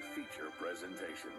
feature presentation.